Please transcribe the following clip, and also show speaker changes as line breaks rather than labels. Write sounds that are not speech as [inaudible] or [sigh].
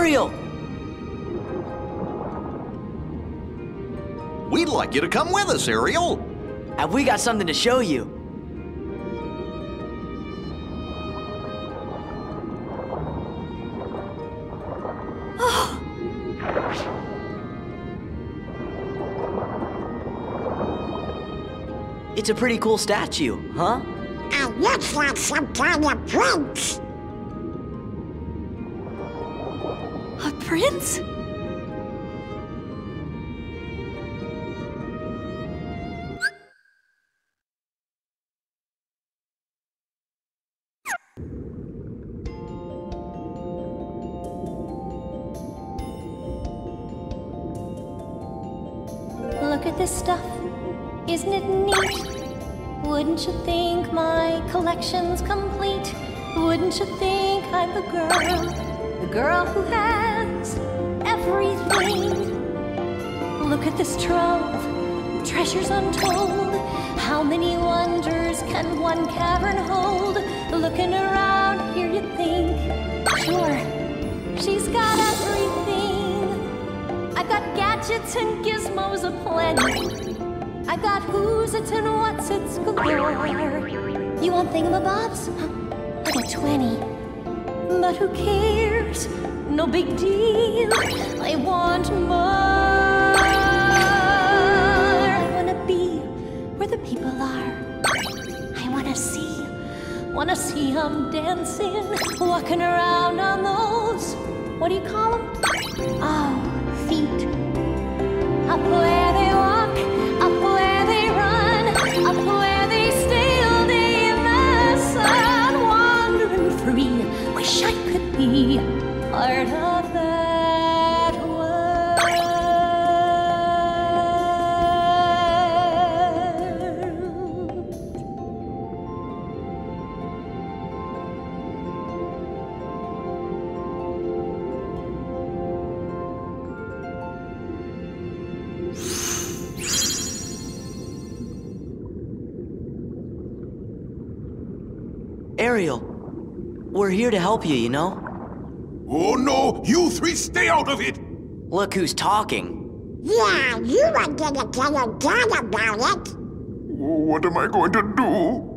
Ariel!
We'd like you to come with us, Ariel.
Have we got something to show you? [gasps] It's a pretty cool statue, huh?
It looks like some kind of prince.
Prince?
Look at this stuff. Isn't it neat? Wouldn't you think my collection's complete? Wouldn't you think I'm the girl, the girl who has everything? Look at this trove, treasures untold. How many wonders can one cavern hold? Looking around here, you think, sure, she's got everything. I've got gadgets and gizmos aplenty. I've got who's it's and what's it's galore. You want thingamabobs? I got 20. But who cares? No big deal. I want more. I wanna be where the people are. I wanna see, wanna see 'em dancing, walking around on those. What do you call 'em? Oh, feet. Up where Wish I could be part of that world.
Ariel, we're here to help you, you know?
Oh no, you three stay out of it!
Look who's talking.
Yeah, you are gonna tell your dad about it.
What am I going to do?